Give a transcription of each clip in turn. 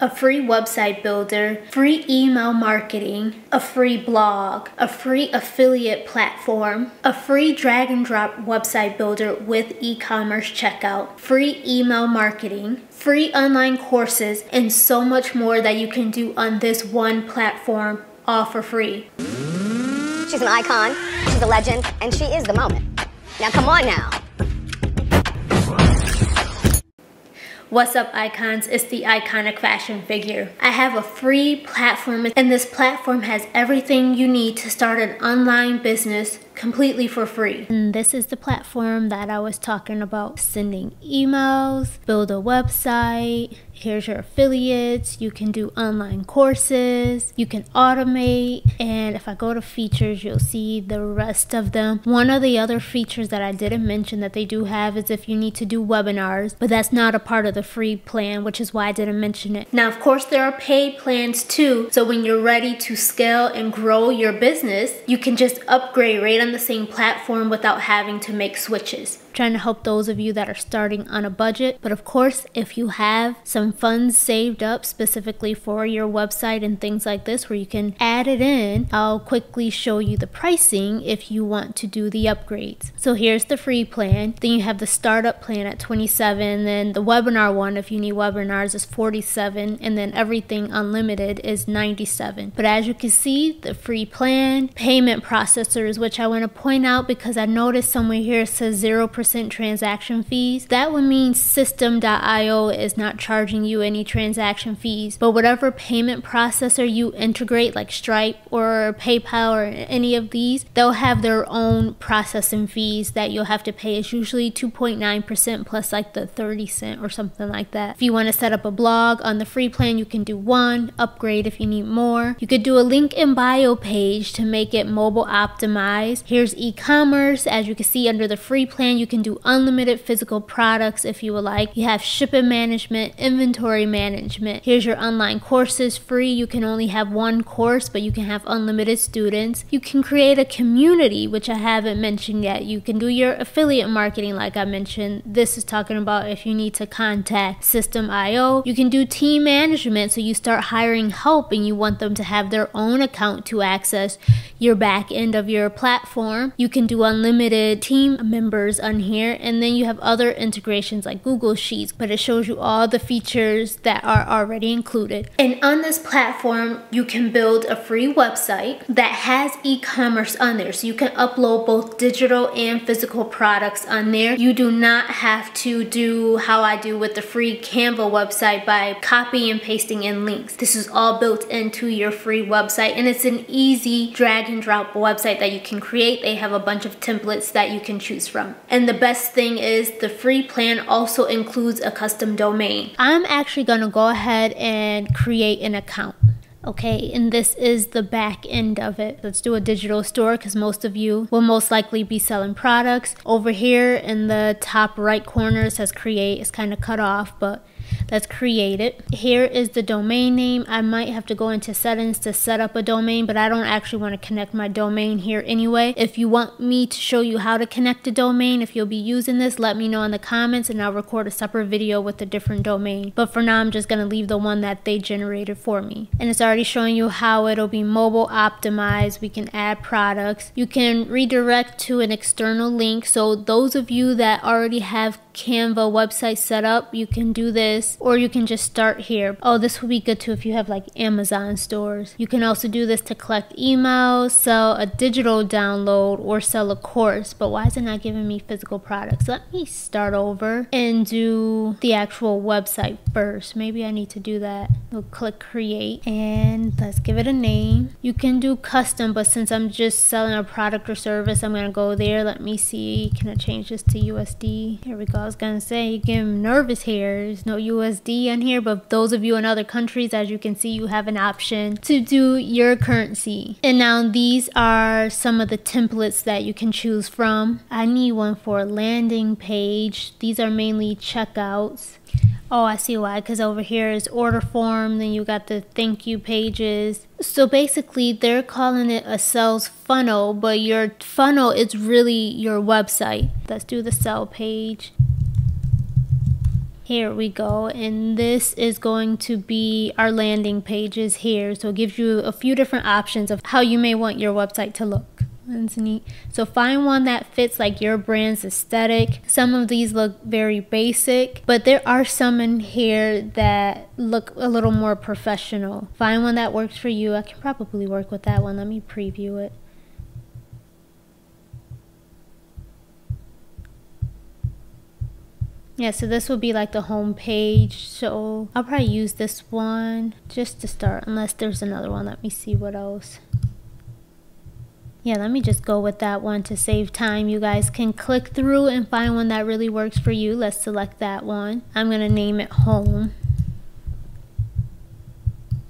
a free website builder, free email marketing, a free blog, a free affiliate platform, a free drag and drop website builder with e-commerce checkout, free email marketing, free online courses, and so much more that you can do on this one platform all for free. She's an icon, she's a legend, and she is the moment. Now come on now. What's up icons? It's the iconic fashion figure. I have a free platform and this platform has everything you need to start an online business completely for free. And this is the platform that I was talking about. Sending emails, build a website, here's your affiliates, you can do online courses, you can automate, and if I go to features, you'll see the rest of them. One of the other features that I didn't mention that they do have is if you need to do webinars, but that's not a part of the free plan, which is why I didn't mention it. Now, of course, there are paid plans too, so when you're ready to scale and grow your business, you can just upgrade right the same platform without having to make switches trying to help those of you that are starting on a budget. But of course, if you have some funds saved up specifically for your website and things like this where you can add it in, I'll quickly show you the pricing if you want to do the upgrades. So here's the free plan. Then you have the startup plan at 27, then the webinar one if you need webinars is 47, and then everything unlimited is 97. But as you can see, the free plan, payment processors, which I want to point out because I noticed somewhere here says 0% 0% transaction fees, that would mean Systeme.io is not charging you any transaction fees. But whatever payment processor you integrate, like Stripe or PayPal or any of these, they'll have their own processing fees that you'll have to pay. It's usually 2.9% plus like the 30 cent or something like that. If you want to set up a blog on the free plan, you can do one, upgrade if you need more. You could do a link in bio page to make it mobile optimized. Here's e-commerce. As you can see under the free plan, you can can do unlimited physical products if you would like. You have shipping management, inventory management. Here's your online courses free. You can only have one course, but you can have unlimited students. You can create a community, which I haven't mentioned yet. You can do your affiliate marketing, like I mentioned. This is talking about if you need to contact Systeme.io. You can do team management, so you start hiring help and you want them to have their own account to access your back end of your platform. You can do unlimited team members on here and then you have other integrations like Google Sheets but it shows you all the features that are already included. And on this platform you can build a free website that has e-commerce on there so you can upload both digital and physical products on there. You do not have to do how I do with the free Canva website by copy and pasting in links. This is all built into your free website and it's an easy drag and drop website that you can create. They have a bunch of templates that you can choose from. And the best thing is the free plan also includes a custom domain. I'm actually gonna go ahead and create an account. Okay, and this is the back end of it. Let's do a digital store because most of you will most likely be selling products. Over here in the top right corner says create. It's kind of cut off, but Let's create it. Here is the domain name. I might have to go into settings to set up a domain, but I don't actually want to connect my domain here anyway. If you want me to show you how to connect a domain, if you'll be using this, let me know in the comments and I'll record a separate video with a different domain. But for now, I'm just going to leave the one that they generated for me. And it's already showing you how it'll be mobile optimized. We can add products. You can redirect to an external link. So those of you that already have Canva website set up, you can do this or you can just start here. Oh, this would be good too if you have like Amazon stores. You can also do this to collect emails, sell a digital download or sell a course. But why is it not giving me physical products? Let me start over and do the actual website first. Maybe I need to do that. We'll click create and let's give it a name. You can do custom, but since I'm just selling a product or service, I'm gonna go there. Let me see, can I change this to USD? Here we go. I was gonna say you get nervous. There's no USD on here, but those of you in other countries, as you can see, you have an option to do your currency. And now these are some of the templates that you can choose from. I need one for a landing page. These are mainly checkouts. Oh, I see why. Because over here is order form. Then you got the thank you pages. So basically, they're calling it a sales funnel, but your funnel is really your website. Let's do the sell page. Here we go. And this is going to be our landing pages here. So it gives you a few different options of how you may want your website to look. That's neat. So find one that fits like your brand's aesthetic. Some of these look very basic, but there are some in here that look a little more professional. Find one that works for you. I can probably work with that one. Let me preview it. Yeah, so this will be like the home page. So I'll probably use this one just to start, unless there's another one. Let me see what else. Yeah, let me just go with that one to save time. You guys can click through and find one that really works for you. Let's select that one. I'm going to name it home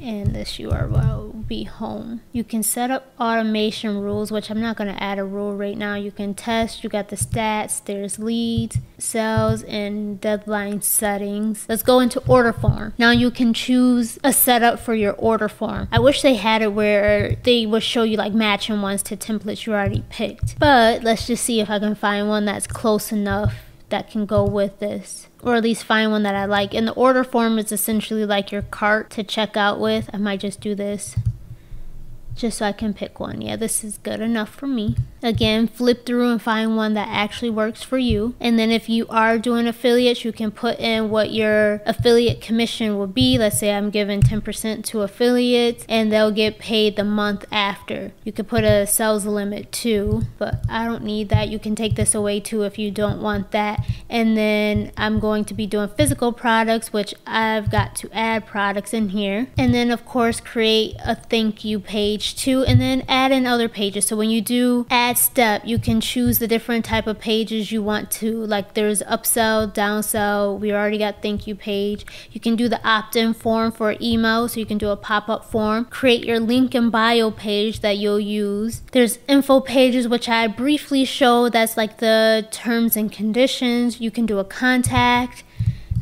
and this URL will be home. You can set up automation rules, which I'm not going to add a rule right now. You can test, you got the stats, there's leads, sales, and deadline settings. Let's go into order form. Now you can choose a setup for your order form. I wish they had it where they would show you like matching ones to templates you already picked. But let's just see if I can find one that's close enough that can go with this or at least find one that I like. And the order form is essentially like your cart to check out with. I might just do this just so I can pick one. Yeah, this is good enough for me. Again, flip through and find one that actually works for you. And then if you are doing affiliates, you can put in what your affiliate commission will be. Let's say I'm giving 10% to affiliates and they'll get paid the month after. You could put a sales limit too, but I don't need that. You can take this away too if you don't want that. And then I'm going to be doing physical products, which I've got to add products in here. And then of course, create a thank you page too, and then add in other pages. So when you do add step, you can choose the different type of pages you want to. Like there's upsell, downsell. We already got thank you page. You can do the opt-in form for email, so you can do a pop-up form. Create your link and bio page that you'll use. There's info pages, which I briefly show. That's like the terms and conditions. You can do a contact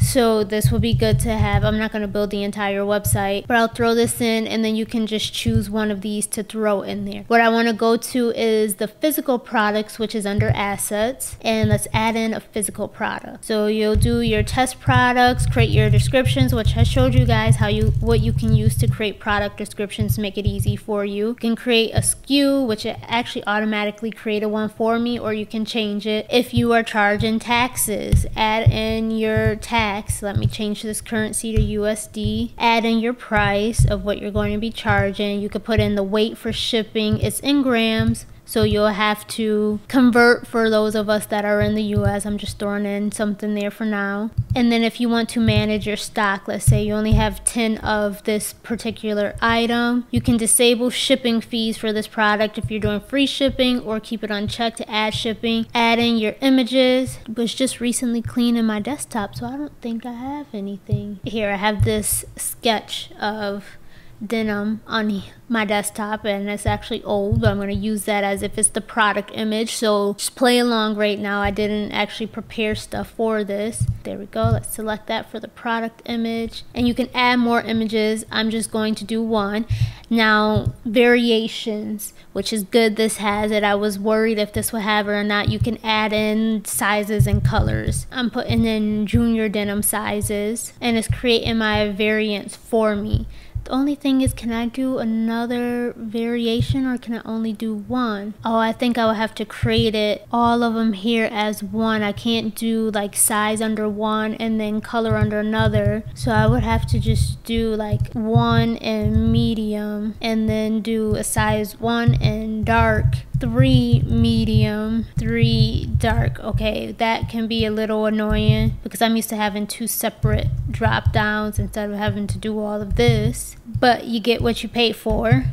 so this will be good to have. I'm not going to build the entire website, but I'll throw this in and then you can just choose one of these to throw in there. What I want to go to is the physical products, which is under assets, and let's add in a physical product. So you'll do your test products, create your descriptions, which I showed you guys how you what you can use to create product descriptions to make it easy for you. You can create a SKU, which it actually automatically created one for me, or you can change it. If you are charging taxes, add in your tax Let me change this currency to USD. Add in your price of what you're going to be charging. You could put in the weight for shipping. It's in grams. So you'll have to convert for those of us that are in the US. I'm just throwing in something there for now. And then if you want to manage your stock, let's say you only have 10 of this particular item, you can disable shipping fees for this product if you're doing free shipping or keep it unchecked to add shipping. Add in your images. It was just recently cleaning my desktop, so I don't think I have anything. Here I have this sketch of denim on my desktop and it's actually old but I'm going to use that as if it's the product image. So just play along right now. I didn't actually prepare stuff for this. There we go. Let's select that for the product image. And you can add more images. I'm just going to do one. Now variations which is good. This has it. I was worried if this would have it or not. You can add in sizes and colors. I'm putting in junior denim sizes and it's creating my variants for me the only thing is, can I do another variation or can I only do one? Oh, I think I would have to create it, all of them here as one. I can't do like size under one and then color under another. So I would have to just do like one and medium and then do a size one and dark three medium, three dark. Okay, that can be a little annoying because I'm used to having two separate drop downs instead of having to do all of this. But you get what you pay for.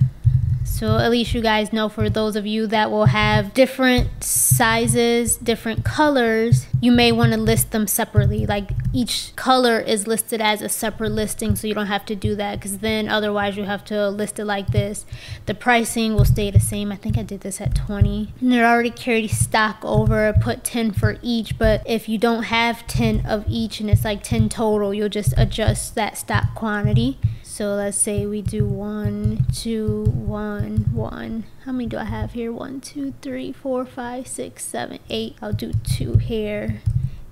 So at least you guys know for those of you that will have different sizes, different colors, you may want to list them separately. Like each color is listed as a separate listing so you don't have to do that because then otherwise you have to list it like this. The pricing will stay the same. I think I did this at 20. And it already carried stock over, put 10 for each, but if you don't have 10 of each and it's like 10 total, you'll just adjust that stock quantity. So let's say we do one, two, one, one. How many do I have here? One, two, three, four, five, six, seven, eight. I'll do two here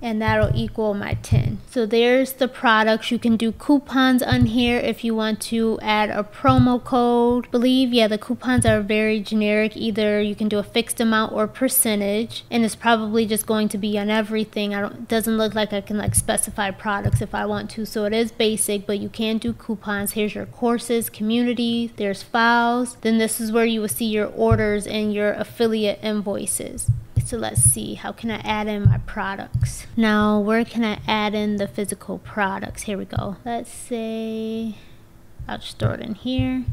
and that'll equal my 10. So there's the products. You can do coupons on here if you want to add a promo code. I believe, yeah, the coupons are very generic. Either you can do a fixed amount or percentage, and it's probably just going to be on everything. I don't doesn't look like I can like specify products if I want to. So it is basic, but you can do coupons. Here's your courses, community, there's files. Then this is where you will see your orders and your affiliate invoices. So let's see, how can I add in my products? Now, where can I add in the physical products? Here we go. Let's say, I'll just throw it in here.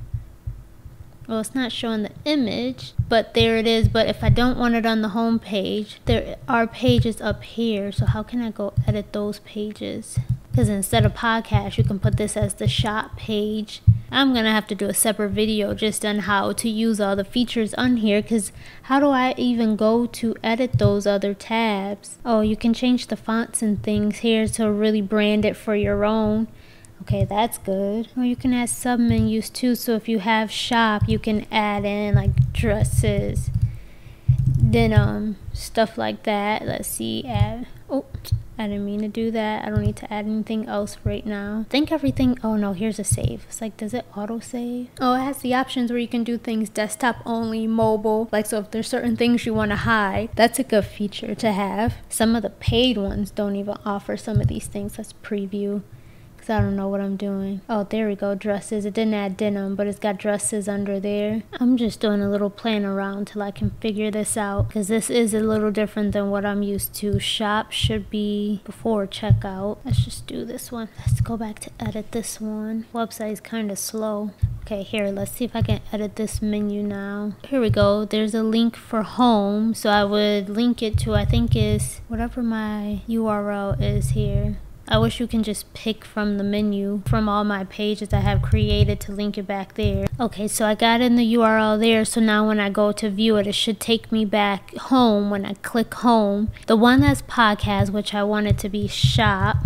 Well, it's not showing the image, but there it is. But if I don't want it on the home page, there are pages up here. So how can I go edit those pages? Because instead of podcast, you can put this as the shop page. I'm going to have to do a separate video just on how to use all the features on here. Because how do I even go to edit those other tabs? Oh, you can change the fonts and things here to really brand it for your own. Okay, that's good. Or you can add sub menus too. So if you have shop, you can add in like dresses, denim, um, stuff like that. Let's see, add. Oh, I didn't mean to do that. I don't need to add anything else right now. Think everything, oh no, here's a save. It's like, does it auto save? Oh, it has the options where you can do things desktop only, mobile. Like, so if there's certain things you want to hide, that's a good feature to have. Some of the paid ones don't even offer some of these things. Let's preview because I don't know what I'm doing. Oh, there we go, dresses. It didn't add denim, but it's got dresses under there. I'm just doing a little playing around till I can figure this out because this is a little different than what I'm used to. Shop should be before checkout. Let's just do this one. Let's go back to edit this one. Website is kind of slow. Okay, here, let's see if I can edit this menu now. Here we go. There's a link for home. So I would link it to, I think is whatever my URL is here. I wish you can just pick from the menu from all my pages I have created to link it back there. Okay, so I got in the URL there, so now when I go to view it, it should take me back home when I click home. The one that's podcast, which I want it to be shop,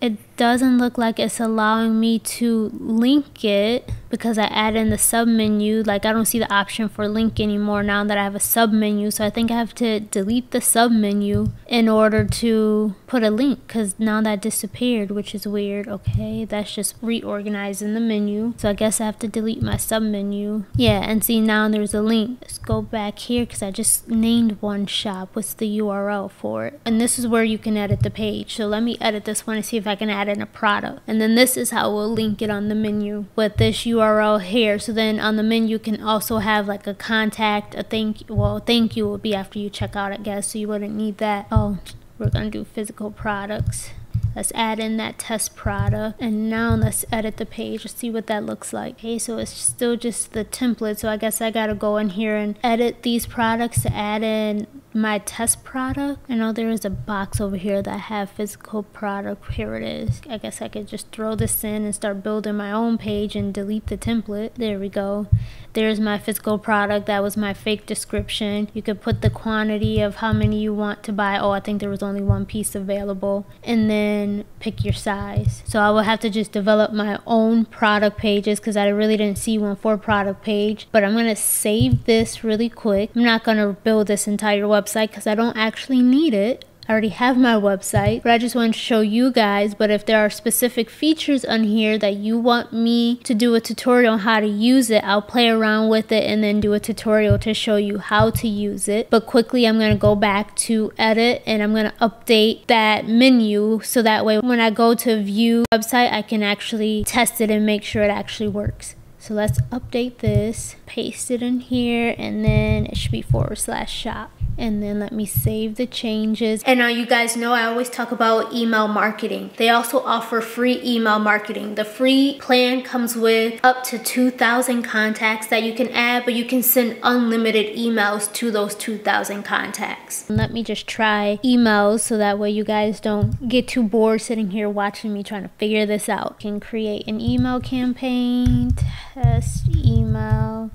it doesn't look like it's allowing me to link it because I add in the sub menu. Like I don't see the option for link anymore now that I have a sub menu. So I think I have to delete the sub menu in order to put a link because now that disappeared, which is weird. Okay, that's just reorganizing the menu. So I guess I have to delete my sub menu. Yeah, and see now there's a link. Let's go back here because I just named one shop. What's the URL for it? And this is where you can edit the page. So let me edit this one and see if I can add in a product. And then this is how we'll link it on the menu with this URL here. So then on the menu you can also have like a contact, a thank you. Well, thank you will be after you check out, I guess. So you wouldn't need that. Oh, we're gonna do physical products. Let's add in that test product. And now let's edit the page. Let's see what that looks like. Okay, so it's still just the template. So I guess I gotta go in here and edit these products to add in my test product. I know there is a box over here that have physical product. Here it is. I guess I could just throw this in and start building my own page and delete the template. There we go. There's my physical product. That was my fake description. You could put the quantity of how many you want to buy. Oh, I think there was only one piece available. And then pick your size. So I will have to just develop my own product pages because I really didn't see one for product page. But I'm going to save this really quick. I'm not going to build this entire website website because I don't actually need it. I already have my website, but I just want to show you guys. But if there are specific features on here that you want me to do a tutorial on how to use it, I'll play around with it and then do a tutorial to show you how to use it. But quickly, I'm going to go back to edit and I'm going to update that menu so that way when I go to view website, I can actually test it and make sure it actually works. So let's update this, paste it in here, and then it should be forward slash shop and then let me save the changes. And now you guys know I always talk about email marketing. They also offer free email marketing. The free plan comes with up to 2,000 contacts that you can add, but you can send unlimited emails to those 2,000 contacts. And let me just try emails so that way you guys don't get too bored sitting here watching me trying to figure this out. You can create an email campaign, test email,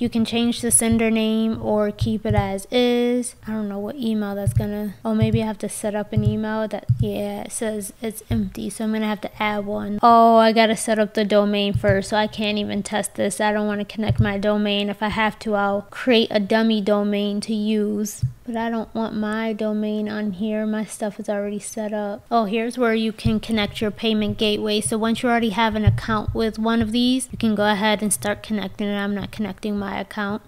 you can change the sender name or keep it as is. I don't know what email that's gonna, oh, maybe I have to set up an email that, yeah, it says it's empty. So I'm gonna have to add one. Oh, I gotta set up the domain first. So I can't even test this. I don't wanna connect my domain. If I have to, I'll create a dummy domain to use But I don't want my domain on here. My stuff is already set up. Oh, here's where you can connect your payment gateway. So once you already have an account with one of these, you can go ahead and start connecting it. I'm not connecting my account.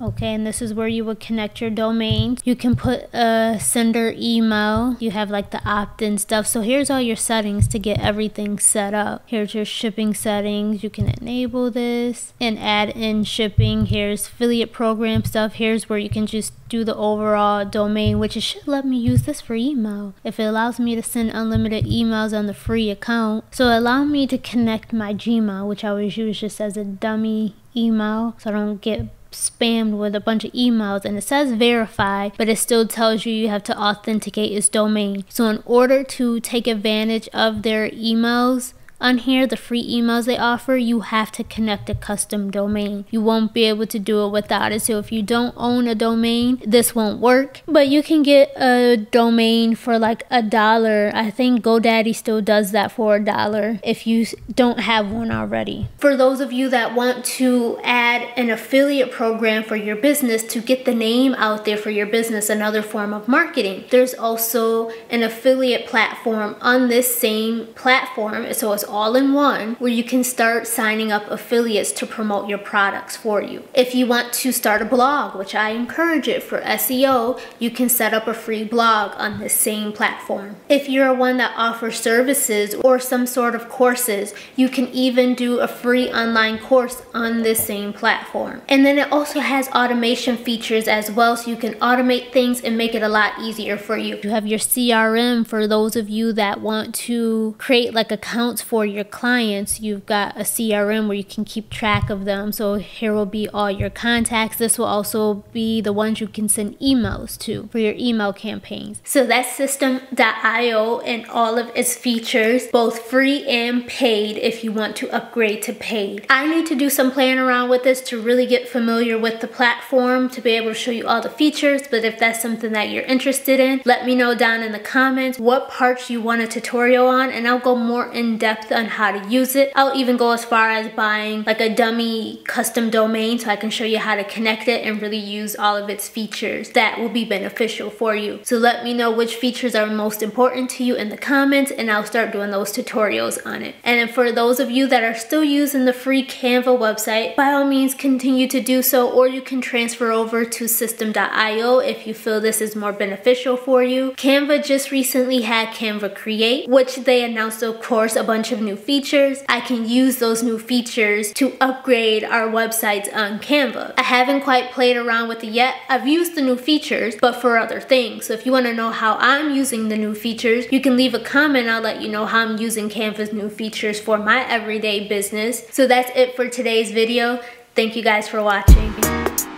Okay, and this is where you would connect your domain. You can put a sender email. You have like the opt-in stuff. So here's all your settings to get everything set up. Here's your shipping settings. You can enable this and add in shipping. Here's affiliate program stuff. Here's where you can just do the overall domain, which it should let me use this for email. If it allows me to send unlimited emails on the free account. So allow me to connect my Gmail, which I always use just as a dummy email so I don't get spammed with a bunch of emails and it says verify, but it still tells you you have to authenticate its domain. So in order to take advantage of their emails, on here, the free emails they offer, you have to connect a custom domain. You won't be able to do it without it. So if you don't own a domain, this won't work. But you can get a domain for like a dollar. I think GoDaddy still does that for a dollar if you don't have one already. For those of you that want to add an affiliate program for your business to get the name out there for your business, another form of marketing, there's also an affiliate platform on this same platform. So it's all in one where you can start signing up affiliates to promote your products for you. If you want to start a blog, which I encourage it for SEO, you can set up a free blog on the same platform. If you're one that offers services or some sort of courses, you can even do a free online course on this same platform. And then it also has automation features as well, so you can automate things and make it a lot easier for you. You have your CRM for those of you that want to create like accounts for for your clients, you've got a CRM where you can keep track of them. So here will be all your contacts. This will also be the ones you can send emails to for your email campaigns. So that's systeme.io and all of its features, both free and paid if you want to upgrade to paid. I need to do some playing around with this to really get familiar with the platform to be able to show you all the features. But if that's something that you're interested in, let me know down in the comments what parts you want a tutorial on and I'll go more in depth depth on how to use it. I'll even go as far as buying like a dummy custom domain so I can show you how to connect it and really use all of its features that will be beneficial for you. So let me know which features are most important to you in the comments and I'll start doing those tutorials on it. And for those of you that are still using the free Canva website, by all means continue to do so or you can transfer over to systeme.io if you feel this is more beneficial for you. Canva just recently had Canva Create, which they announced of course a bunch of of new features. I can use those new features to upgrade our websites on Canva. I haven't quite played around with it yet. I've used the new features, but for other things. So if you wanna know how I'm using the new features, you can leave a comment. I'll let you know how I'm using Canva's new features for my everyday business. So that's it for today's video. Thank you guys for watching.